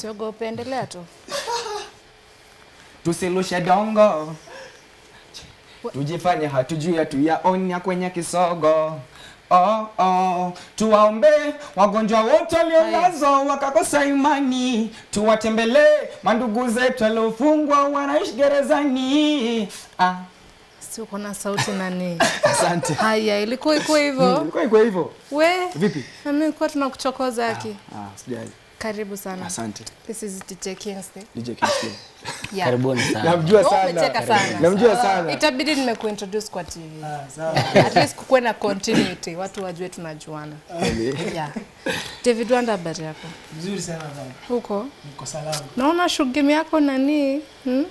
Usiogope, endelea tu. tusilushe dongo tujifanye hatujui hatuyaonya kwenye kisogo Oh, oh. Tuwaombe wagonjwa wote waliolazwa wakakosa imani, tuwatembelee mandugu zetu waliofungwa wanaishi gerezani. Ah, Si uko na sauti nani? asante. Haya, ilikuwa iko hivyo. Ilikuwa iko hivyo. We, Vipi? na mimi nilikuwa tunakuchokoza aki. Ah, sijali. Karibu sana. Asante. This is DJ Kingsley. DJ Kingsley. Yeah. Karibuni sana. Namjua sana. umecheka sana. Namjua sana. Itabidi nimekuintroduce kwa TV. Ah, sawa. At least kukuwe na continuity, watu wajue tunajuana. Yeah. David Wanda, habari yako? Vizuri sana baba. Huko? Niko salama. Naona shughuli yako nani? Hmm?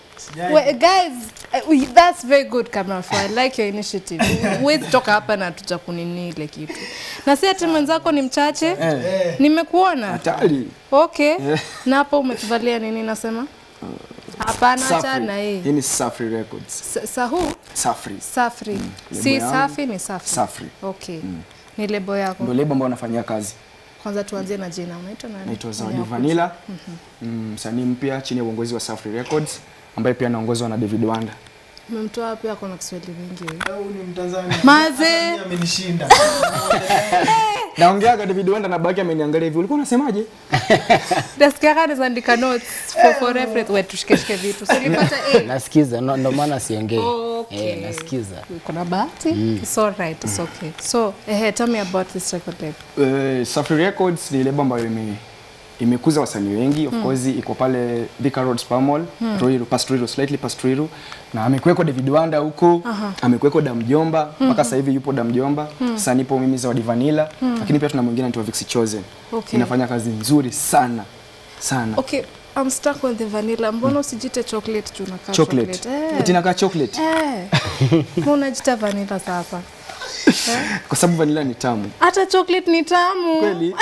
Well, guys, uh, we- that's very good Kamafo. I like your initiative. Huwezi toka hapa na tuja kunini ile kitu. Na si ati mwenzako ni mchache? Eh, Nimekuona. hatari. Okay. Na hapo umetuvalia nini nasema? Hapana, Safri. achana hii. Hii ni Safri Records. Sa- Sahu? Safri. Safri. Mm. Si lebo yangu. safi ni safi. Safri. Okay. Mm. Ni lebo yako. Ndio lebo ambayo nafanyia kazi. Kwanza tuanzie na jina. Unaitwa nani? Naitwa Zawadi Vanilla. Mhm. Vanilla. Mm, msanii mpya chini ya uongozi wa Safri Records ambaye pia anaongozwa na David Wanda. Mmemtoa wapi ako na Kiswahili vingi Au Huyu ni Mtanzania. Maze. Mimi amenishinda. Naongeaga David Wanda na baki ameniangalia hivi. Ulikuwa unasemaje? Nasikia kama anaandika notes for for reference. Wewe tushikeshike vitu. So nilipata eh. Nasikiza, no- ndo maana siongei. Okay. Eh, nasikiza. Kuna bahati. It's all right. It's okay. So, eh, tell me about this record label. Uh, Safari Records ni lebo ambayo ime imekuza wasanii wengi of course iko pale Thika Road Spamall Ruiru past Ruiru slightly past Ruiru na amekuweko David Wanda huko amekuweko Damjomba mpaka sasa hivi yupo Damjomba sasa nipo mimi za Vanilla lakini pia tuna mwingine anaitwa Vixi Chosen Okay. inafanya kazi nzuri sana sana Okay, I'm stuck on the vanilla. Mbona usijite chocolate juu unakaa chocolate chocolate? Eh. inakaa chocolate Eh. Mbona unajita vanilla sasa? kwa sababu vanilla ni tamu Hata chocolate ni tamu. kweli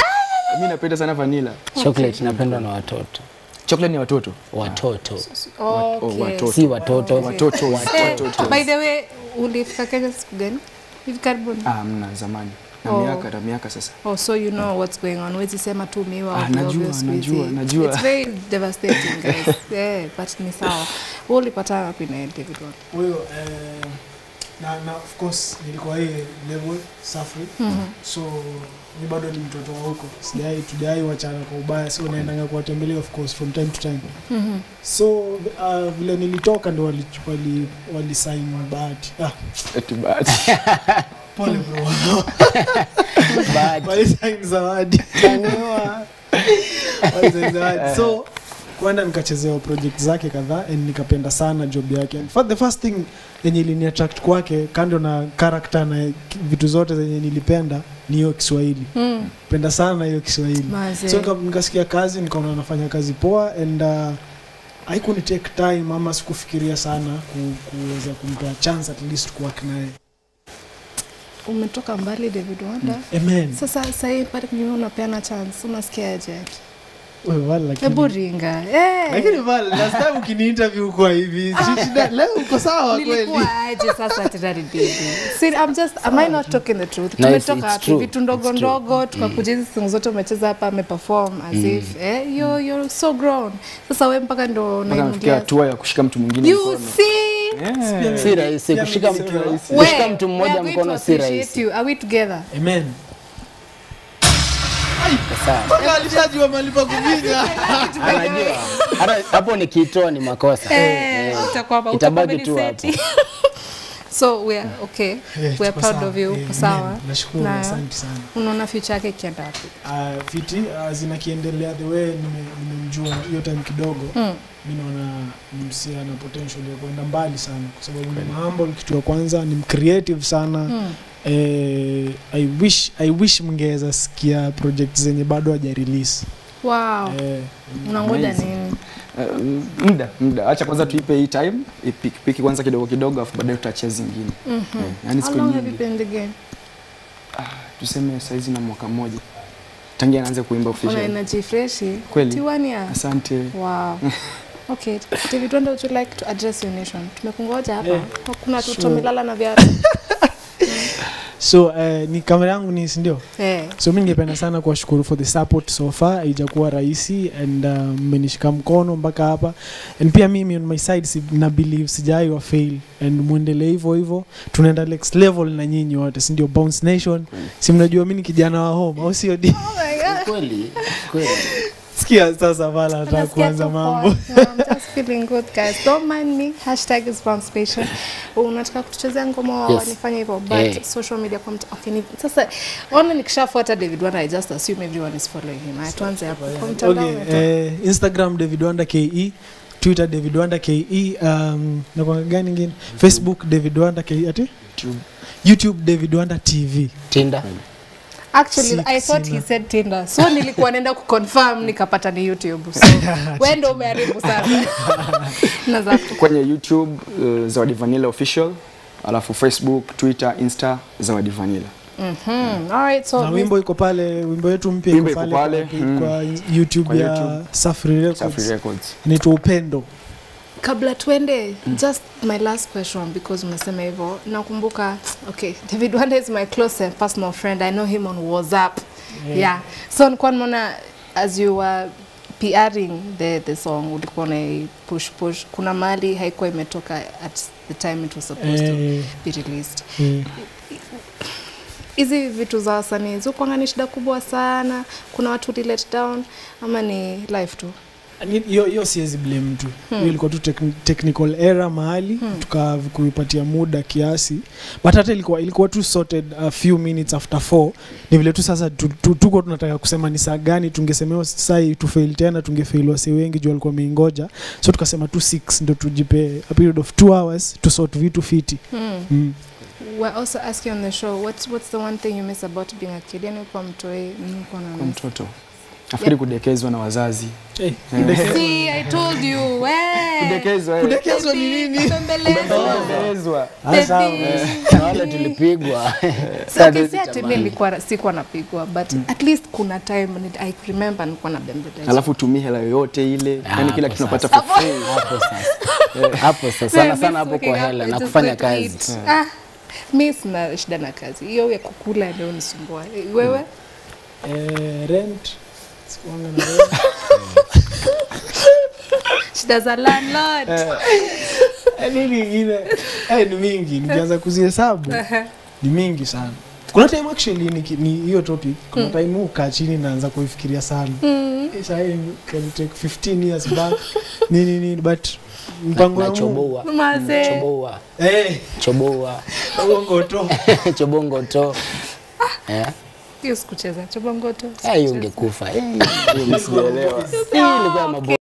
mimi napenda sana vanilla Chocolate inapendwa na watoto. chocolate ni watoto Watoto. oh, Okay. watoto. Si watoto. watoto Eh, watoto by the way, ulifika Kenya siku gani? Hivi karibuni? ah mna zamani na Oh. miaka na miaka sasa Oh, so you know what's going on. Wezi sema tu miwa Ah, najua, najua, najua. It's very devastating guys. yeah, but ni sawa. Wewe ulipata wapi na David Wewe Huyo eh, na, na of course nilikuwa hii level Safri. So mi bado ni mtoto wa huko. Sijai tujai wachana kwa ubaya. si naendanga kuwatembelea of course from time to time. So uh, vile nilitoka ndo wali wali, wali sign bahati. Ah, eti bahati pole bro. Bahati. wali sign zawadi. Wali sign zawadi. So kwenda nikachezea project zake kadhaa and nikapenda sana job yake and for the first thing yenye ilini attract kwake kando na character na vitu zote zenye nilipenda ni hiyo Kiswahili Mm. penda sana hiyo Kiswahili Maze. so nikasikia kazi nikaona anafanya kazi poa and uh, haikuni take time ama sikufikiria sana ku, kuweza kumtoa chance at least kuwork naye Umetoka mbali David Wanda. amen Sasa sasa hii pale unapeana chance, unasikiaje? Wala lakini Hebu ringa. Eh. lakini vale last time ukini kwa hivi shida leo uko sawa kweli aje sasa tena ni. See, I'm just am I not talking the truth? No, Tumetoka it's vitu ndogo ndogo tukakuja hizi zote umecheza hapa ameperform as if eh you're, you're so grown. Sasa wewe mpaka ndo hatua ya kushika mtu mwingine You see? Yeah. Si rahisi kushika mtu si kushika mtu mmoja are mkono si rahisi. Are we together? amen Sawa. Mpaka alishajua mahali pa kupiga. Hapo nikiitoa ni makosa. Eh, Itabaki tu hapo. So we are okay. Yeah, We are proud sawa. of you. Yeah, sawa. nashukuru Na- asante sana Unaona future yake ikienda wapi? uh, fiti uh, zinakiendelea the way nime, nime- nimemjua hiyo time kidogo Mm. mi naona ni msia na potential ya kwenda mbali sana kwa sababu ni mambo kitu ya kwanza ni mcreative sana Mm. eh, I wish, I wish mngeweza sikia project zenye bado haja release Wow. eh, Unangoja nini? Uh, muda muda acha kwanza tuipe hii time ipikipiki kwanza kidogo kidogo afu baadaye tutaachia zingine mm -hmm. yeah, yani siku long have you nyingi game? tuseme saizi na mwaka mmoja tangia naanze kuimba official. Una energy fresh. Kweli. T1 asante Wow. Okay, David, when would you like to address your nation? Tumekungoja hapa. Yeah. Kuna sure. tutomelala na viatu. so uh, ni kamera yangu ni sindio hey. so mi ningependa sana kuwashukuru for the support so far. Haijakuwa rahisi and uh, mmenishika mkono mpaka hapa. And pia mimi on my side si, na believe sijai wa fail. And mwendelee hivyo hivyo. Tunaenda next level na nyinyi wote sindio bounce nation. Si mnajua mi ni kijana wa home au sio di Oh my God. kweli kweli sikia sasa vala nataka kuanza mambo poa. No, just feeling good guys. Don't mind me. Hashtag is Bounce Station. Unataka kutuchezea ngoma Yes. nifanye hivyo but Eh. social media kwa mta, okay, ni, sasa ona nikishafuata David Wanda I just assume everyone is following him. Haya tuanze hapo. Kwa mtandao okay, eh, instagram david wanda ke twitter david wanda ke um, na kwa gani ingine facebook david wanda ke ati YouTube. youtube david wanda tv tinda Actually, Si- I thought sina. he said Tinder. So nilikuwa naenda kuconfirm nikapata ni YouTube. So wewe ndio umeharibu sana. Na kwenye youtube uh, zawadi vanilla official alafu facebook twitter insta zawadi vanilla Mhm. All right, so na wimbo iko pale wimbo yetu mpya Wimbo iko pale pale, kwa, mm. youtube Kwa ya YouTube. Safari Records records inaitwa upendo kabla tuende just my last question because umesema hivyo. Nakumbuka okay david wanda is my close and personal friend. I know him on whatsapp. Yeah, yeah. so nilikuwa nimeona as you were pring the, the song ulikuwa na push push. Kuna mali haikuwa imetoka at the time it was supposed to eh, be released. Hizi hizi vitu za wasanii zikuanga ni shida kubwa sana. Kuna watu let down ama ni life tu hiyo hiyo siwezi blame mtu hmm. ilikuwa tu tec- technical error mahali hmm. tukakuipatia muda kiasi but hata ilikuwa ilikuwa tu sorted a few minutes after four ni vile tu sasa tu- tu- tuko tunataka kusema ni saa gani tungesemewa sai hii tufail tena tungefail wase wengi juu walikuwa wameingoja so tukasema tu six ndo tujipe a period of two hours to sort vitu fiti hmm. mm. We're also asking on the show, what's what's the one thing you miss about being a kid? Yani kwa mtoe na mtoto nafikiri kudekezwa na wazazi. Hey, See, I told you. Eh. kudekezwa eh. kudekezwa ni nini? Kubembelezwa. kudekezwa Sasa, na wale tulipigwa. So, ati mimi nilikuwa sikuwa napigwa but at least kuna time I remember nilikuwa nabembelezwa. alafu tumii hela yoyote ile yani kila kitu napata unapata for free. Hapo sasa. Hapo sasa sana sana hapo kwa hela na kufanya kazi. Ah, mi sina shida na kazi. Hiyo ya kukula ndio nisumbua. Eh, Wewe? Eh, rent sikuanga na rent shida za landlord. Eh, nini ile eh, ni mingi. Nikianza kuzihesabu ni mingi sana. Kuna time actually ni, ni hiyo topic kuna time ukaa chini naanza kuifikiria sana. Eh, sahi can take 15 years back. Nini nini but mpango na Mungu choboa Mazee. choboa eh. Choboa. Chobongo to chobongo to eh Hiyo sikucheza eh, hiyo ungekufa Hey, sijaelewa hii ilikuwa ya mabo